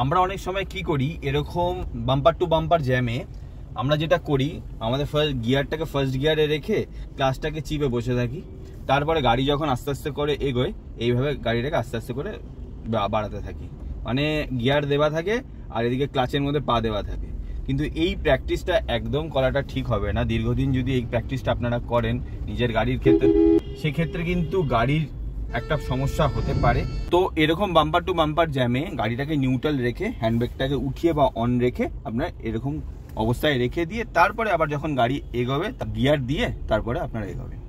আমরা অনেক সময় কি করি, এরকম বাম্পার টু বাম্পার জ্যামে আমরা যেটা করি, আমাদের ফার্স্ট গিয়ারটাকে ফার্স্ট গিয়ারে রেখে ক্লাসটাকে চিপে বসে থাকি। তারপরে গাড়ি যখন আস্তে আস্তে করে এগোয়, এইভাবে গাড়িটাকে আস্তে আস্তে করে বাড়াতে থাকি। মানে গিয়ার দেওয়া থাকে আর এদিকে ক্লাচের মধ্যে পা দেওয়া থাকে। কিন্তু এই প্র্যাকটিসটা একদম করাটা ঠিক হবে না। দীর্ঘদিন যদি এই প্র্যাকটিসটা আপনারা করেন নিজের গাড়ির ক্ষেত্রে, সেক্ষেত্রে কিন্তু গাড়ির একটা সমস্যা হতে পারে। তো এরকম বাম্পার টু বাম্পার জ্যামে গাড়িটাকে নিউট্রাল রেখে হ্যান্ডব্যাগটাকে উঠিয়ে বা অন রেখে আপনার এরকম অবস্থায় রেখে দিয়ে, তারপরে আবার যখন গাড়ি এগোবে গিয়ার দিয়ে, তারপরে আপনার এগোবেন